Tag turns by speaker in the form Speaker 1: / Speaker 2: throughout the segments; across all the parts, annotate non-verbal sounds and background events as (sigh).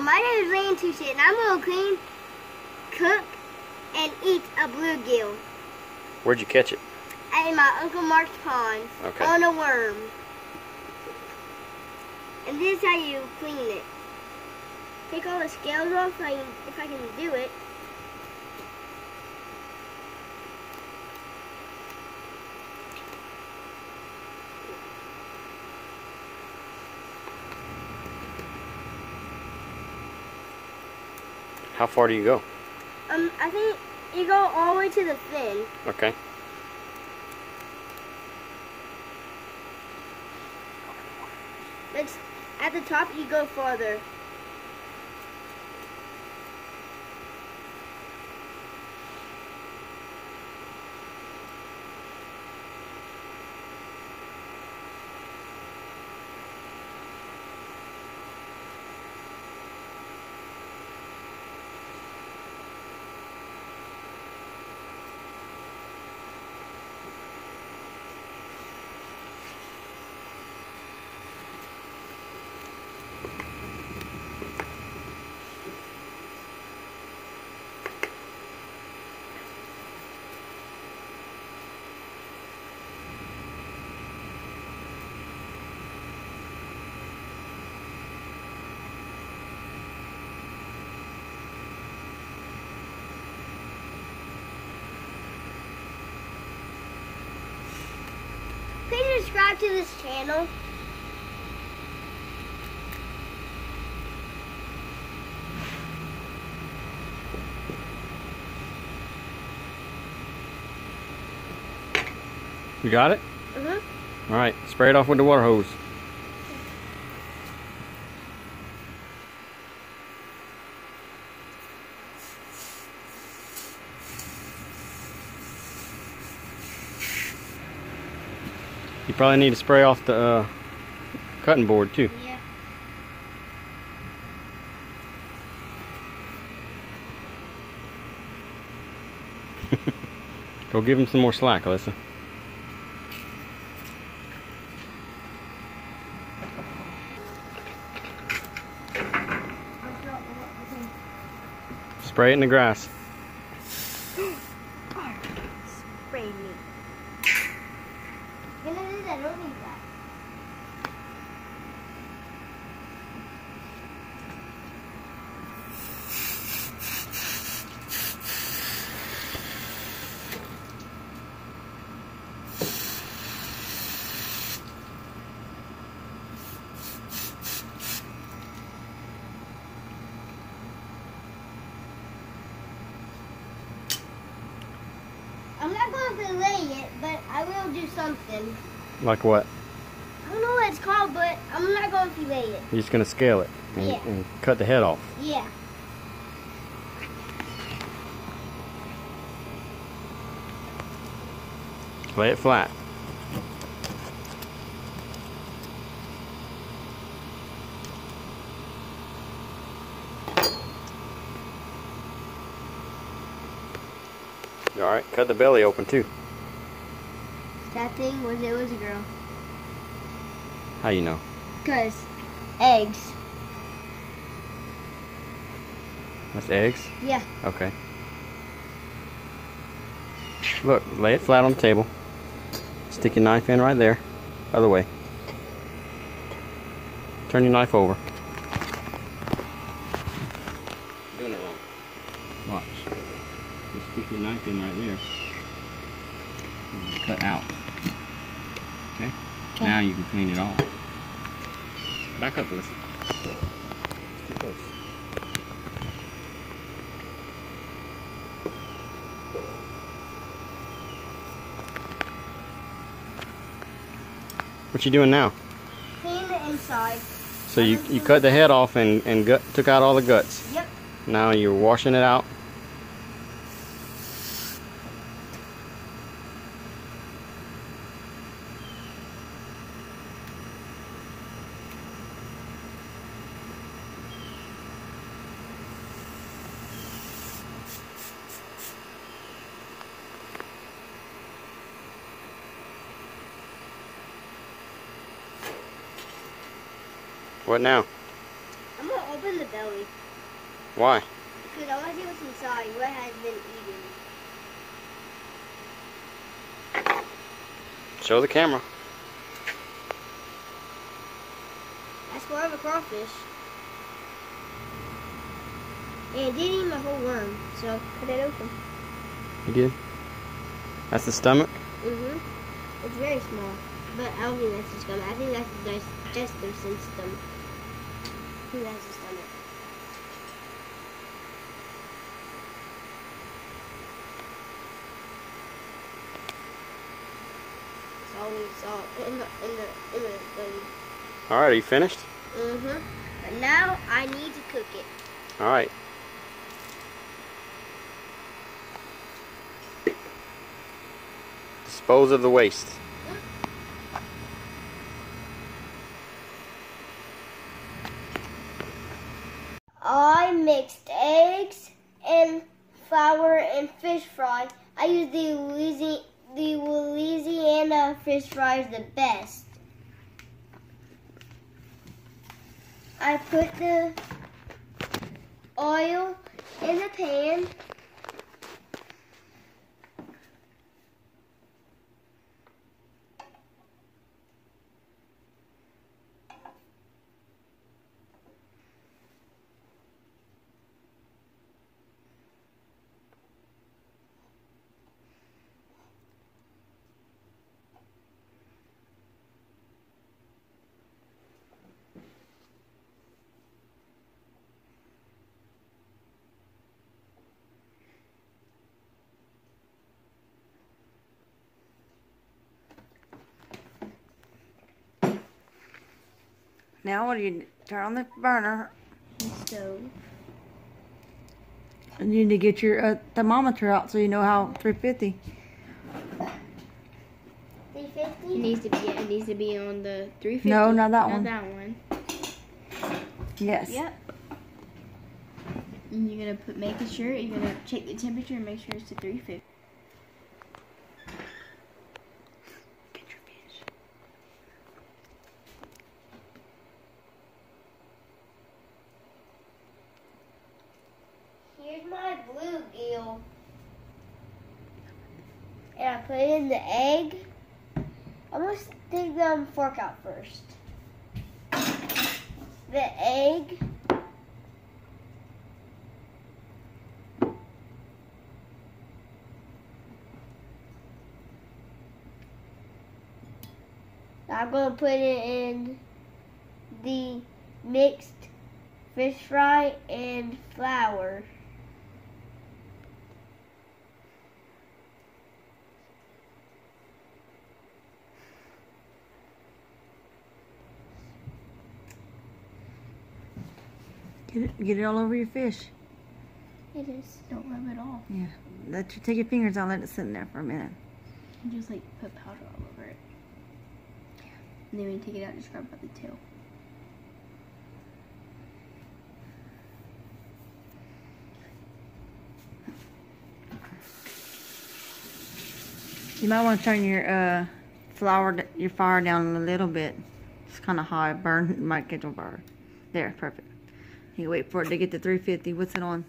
Speaker 1: my name is Lane Touchet, and I'm gonna clean, cook, and eat a bluegill
Speaker 2: Where'd you catch it?
Speaker 1: in my Uncle Mark's pond
Speaker 2: Okay.
Speaker 1: on a worm. And this is how you clean it. Take all the scales off if I can, if I can do it.
Speaker 2: How far do you go?
Speaker 1: Um, I think you go all the way to the fin.
Speaker 2: Okay.
Speaker 1: But at the top, you go farther. Please subscribe to this channel.
Speaker 2: You got it?
Speaker 1: Mm-hmm.
Speaker 2: All right. Spray it off with the water hose. Probably need to spray off the uh, cutting board too.
Speaker 1: Yeah. (laughs)
Speaker 2: Go give him some more slack, Alyssa. Spray it in the grass.
Speaker 1: Spray me. You're gonna do that, don't need that. I'm not going to fillet it, I will do something.
Speaker 2: Like what?
Speaker 1: I don't know what it's called, but I'm not going to fillet it.
Speaker 2: You're just gonna scale it and,
Speaker 1: Yeah.
Speaker 2: and cut the head off.
Speaker 1: Yeah.
Speaker 2: Lay it flat. All right, cut the belly open too.
Speaker 1: That thing was it was a girl.
Speaker 2: How you know?
Speaker 1: Cause eggs.
Speaker 2: That's eggs.
Speaker 1: Yeah.
Speaker 2: Okay. Look, lay it flat on the table. Stick your knife in right there. Other way. Turn your knife over. Doing it wrong. Watch. You stick your knife in right there. And cut out. Okay?
Speaker 1: Okay.
Speaker 2: Now you can clean it off. Back up, listen. Too close. What you doing now?
Speaker 1: Clean the inside.
Speaker 2: So you, you cut the head off and, and gut, took out all the guts.
Speaker 1: Yep.
Speaker 2: Now you're washing it out. What now?
Speaker 1: I'm gonna open the belly.
Speaker 2: Why?
Speaker 1: Because I want to see what's inside. What has been eaten.
Speaker 2: Show the camera.
Speaker 1: That's more of a crawfish. And it didn't eat my whole worm, so cut it open.
Speaker 2: You did? That's the stomach?
Speaker 1: Mm-hmm. It's very small. But I don't think that's the stomach. I think that's the digestive system. I think that's the stomach. That's all we saw in the in the in the thing.
Speaker 2: Alright, are you finished?
Speaker 1: Mm-hmm. But now I need to cook it.
Speaker 2: Alright. Dispose of the waste.
Speaker 1: I mixed eggs and flour and fish fry. I use the Louisiana, the Louisiana fish fries the best. I put the oil in the pan.
Speaker 3: Now what do you turn on the burner The
Speaker 1: stove.
Speaker 3: and you need to get your uh, thermometer out so you know how 350.
Speaker 1: 350?
Speaker 4: It needs to be it needs to be on the 350.
Speaker 3: No, not that one.
Speaker 4: Not that one.
Speaker 3: Yes.
Speaker 4: Yep. And you're gonna put making sure you're gonna check the temperature and make sure it's to 350.
Speaker 3: Get your fish.
Speaker 1: Here's my bluegill. And I put it in the egg. I'm gonna take the um, fork out first. The egg. I'm gonna put it in the mixed fish fry and flour.
Speaker 3: Get it, get it all over your fish.
Speaker 1: It is.
Speaker 4: Don't rub it off.
Speaker 3: Yeah. Let you take your fingers out. Let it sit in there for a minute.
Speaker 4: And just like put powder all over it. And then when you take it out, just rub out the tail.
Speaker 3: You might want to turn your uh, flour, your fire down a little bit. It's kind of high. Burn it (laughs) might catch on fire. There, perfect. You wait for it to get to 350. What's it on?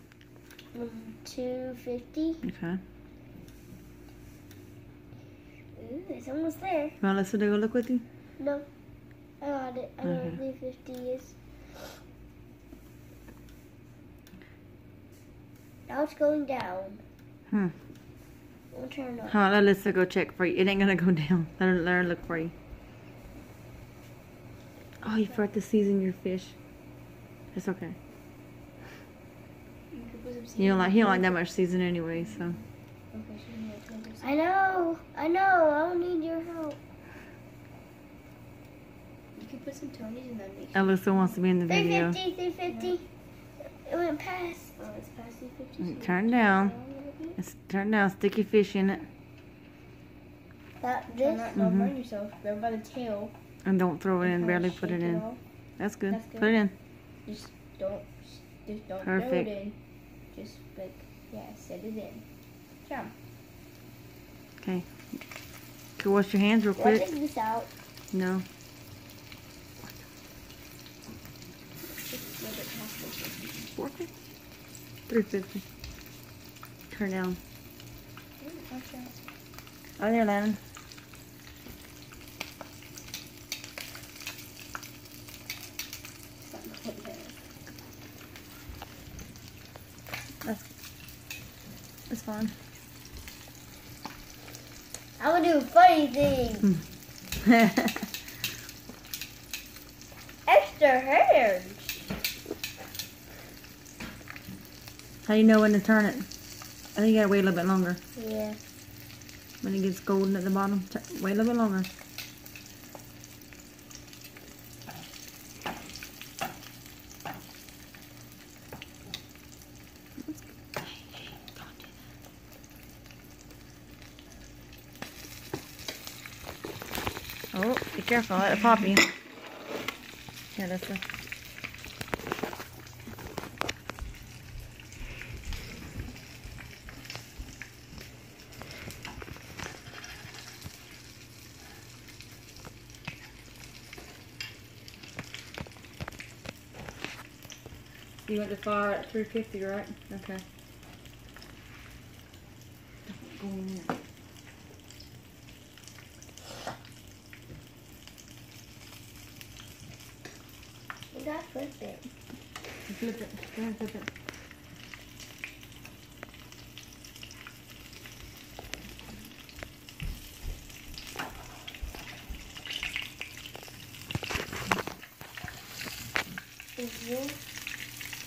Speaker 1: Two fifty.
Speaker 3: Okay.
Speaker 1: Ooh, it's almost there.
Speaker 3: You want Alyssa to go look with you?
Speaker 1: No, I got it. I know
Speaker 3: Okay.
Speaker 1: what three fifty is. Now it's going down.
Speaker 3: Hmm.
Speaker 1: I'll turn it on.
Speaker 3: Huh, let Alyssa go check for you. It ain't gonna go (laughs) down. Let her, let her look for you. Oh, you forgot to season your fish. It's okay.
Speaker 4: You could put some
Speaker 3: You don't like he don't like that much season anyway, so.
Speaker 4: Okay, so you need to put some-
Speaker 1: I know. I know. I don't need your help.
Speaker 4: You could put some Tony's in that mix.
Speaker 3: Alyssa wants to be in the video.
Speaker 1: fifty. Three fifty. It went past.
Speaker 4: Oh, it's past 350.
Speaker 3: Mm,
Speaker 4: so
Speaker 3: turn down.
Speaker 4: put it a little bit.
Speaker 3: It's turn down, sticky fish in it,
Speaker 1: That
Speaker 4: Try
Speaker 1: this.
Speaker 4: not, don't
Speaker 3: Mhm.
Speaker 4: burn yourself. Grab by the tail.
Speaker 3: and don't throw it in.
Speaker 4: and
Speaker 3: Barely put it in.
Speaker 4: off.
Speaker 3: That's good.
Speaker 4: That's good.
Speaker 3: Put it in.
Speaker 4: Just don't, just don't
Speaker 3: Perfect.
Speaker 4: throw it in. Just like, yeah, set it in. Jump.
Speaker 3: Okay. Go wash your hands real quick.
Speaker 1: is this out?
Speaker 3: No.
Speaker 4: Just rub it past
Speaker 3: Four fifty. Three fifty. Turn down. Oh, there, Landon. It's fine.
Speaker 1: I'm gonna do a funny thing. (laughs) Extra hairs.
Speaker 3: How do you know when to turn it? I think you gotta wait a little bit longer.
Speaker 1: Yeah.
Speaker 3: When it gets golden at the bottom, wait a little bit longer. Oh, be careful, let it pop you. Here, that's the. You went to fire at 350, right? Okay. Go in there.
Speaker 1: You got flip it.
Speaker 3: Flip it. Go ahead, flip it.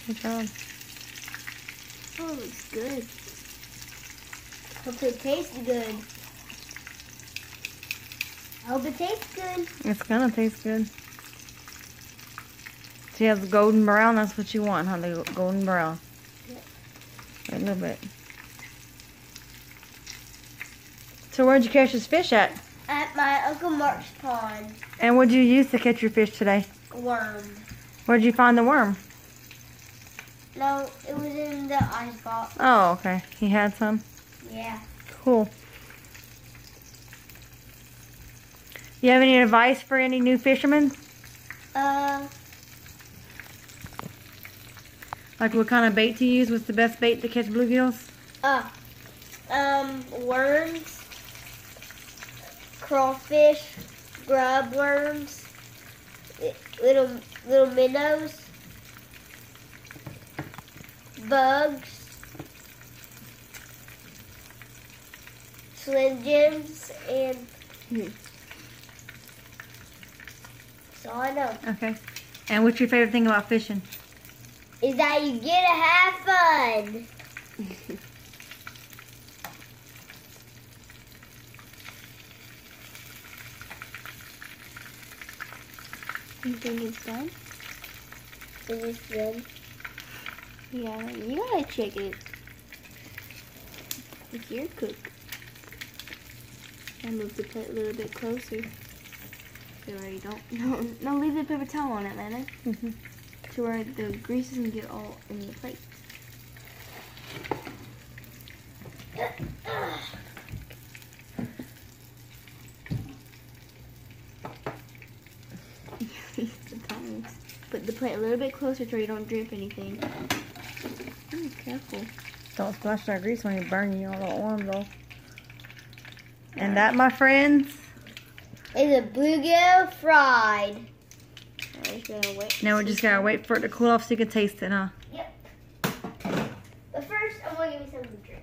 Speaker 3: Good job.
Speaker 4: Oh, it looks good.
Speaker 1: Hope it tastes good. I hope it tastes good.
Speaker 3: It's gonna taste good. See, has golden brown. That's what you want, huh? The golden brown. A little bit. So where'd you catch this fish at?
Speaker 1: At my Uncle Mark's pond.
Speaker 3: And what'd you use to catch your fish today?
Speaker 1: Worm.
Speaker 3: Where'd you find the worm?
Speaker 1: No, it was in the ice box.
Speaker 3: Oh, okay. He had some.
Speaker 1: Yeah.
Speaker 3: Cool. You have any advice for any new fishermen?
Speaker 1: Uh,
Speaker 3: Like what kind of bait to use? What's the best bait to catch bluegills?
Speaker 1: uh, um, worms, crawfish, grub worms, little little minnows, bugs, slim jims, and
Speaker 4: Hmm.
Speaker 1: that's all I know.
Speaker 3: Okay. And what's your favorite thing about fishing?
Speaker 1: Is that you get to have fun.
Speaker 4: You think it's done?
Speaker 1: Is this good?
Speaker 4: Yeah, you gotta check it. It's your cook. I move the plate a little bit closer. Don't. (laughs) No, no, leave the paper towel on it, Lana. (laughs) To where the grease doesn't get all in the plate. Use. (laughs) Put the plate a little bit closer to where you don't drip anything. Ooh, careful.
Speaker 3: Don't splash that grease when you burn you all the arms off. And that, my friends,
Speaker 1: Is a bluegill fried.
Speaker 4: I just gotta wait.
Speaker 3: now we just gotta wait for it to cool off so you can taste it, huh? Yep.
Speaker 1: But first, I'm gonna give you something to drink.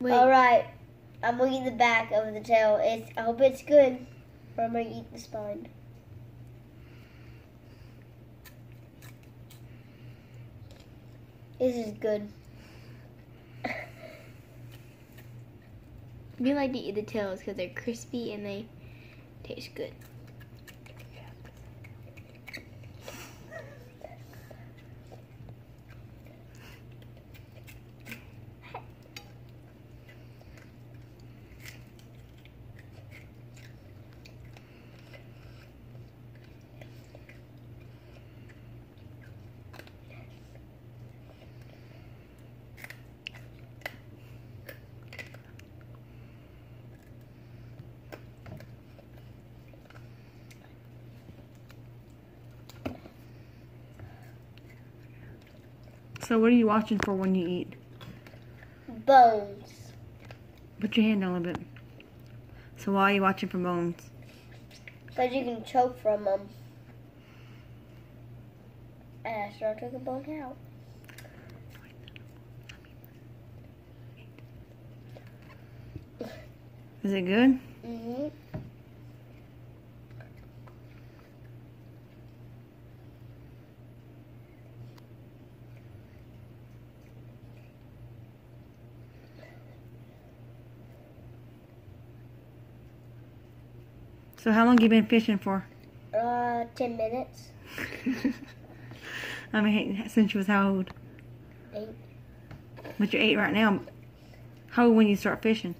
Speaker 4: Wait.
Speaker 1: All right, I'm gonna eat the back of the tail. It's. I hope it's good. Or I'm gonna eat the spine. This is good. (laughs)
Speaker 4: We like to eat the tails because they're crispy and they taste good.
Speaker 3: So what are you watching for when you eat?
Speaker 1: Bones.
Speaker 3: Put your hand down a little bit. So why are you watching for bones?
Speaker 1: Because you can choke from them. And I start taking bone out.
Speaker 3: Is it good?
Speaker 1: Mm-hmm.
Speaker 3: So how long you been fishing for?
Speaker 1: Uh, 10 minutes. (laughs)
Speaker 3: I mean, since you was how old?
Speaker 1: Eight.
Speaker 3: But you're eight right now. How old when you start fishing?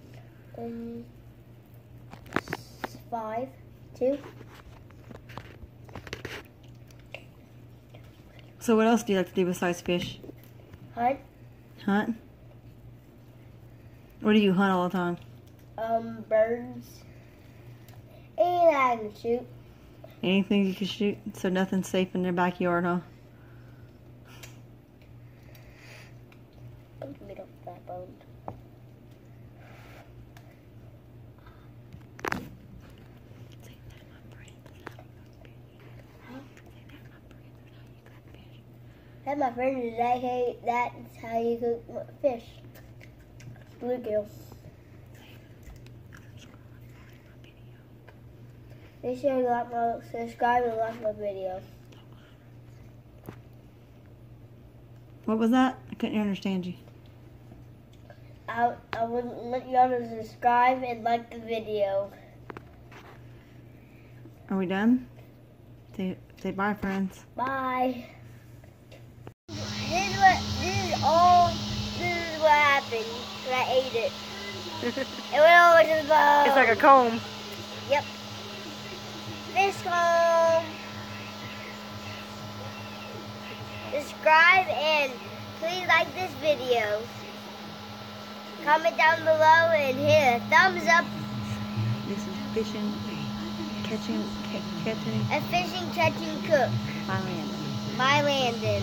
Speaker 1: Um, five, two.
Speaker 3: So what else do you like to do besides fish?
Speaker 1: Hunt.
Speaker 3: Hunt? Or do you hunt all the time?
Speaker 1: Um, birds. And I can shoot.
Speaker 3: Anything you can shoot? So nothing's safe in their backyard, huh?
Speaker 1: Give me the fat bone. That's my friend today. Hey, that's how you cook fish. Bluegill. Make sure you like my subscribe and like my video.
Speaker 3: What was that? I couldn't understand you.
Speaker 1: I I would let you all to subscribe and like the video.
Speaker 3: Are we done? Say, say bye, friends.
Speaker 1: Bye. This is what this is all this is what happened I ate it. (laughs) it went all over the bone.
Speaker 3: It's like a comb.
Speaker 1: Yep. Fish comb. Subscribe and please like this video. Comment down below and hit a thumbs up.
Speaker 3: This is fishing, catching, ca- catching
Speaker 1: A fishing catching cook
Speaker 3: by land.
Speaker 1: by Landon.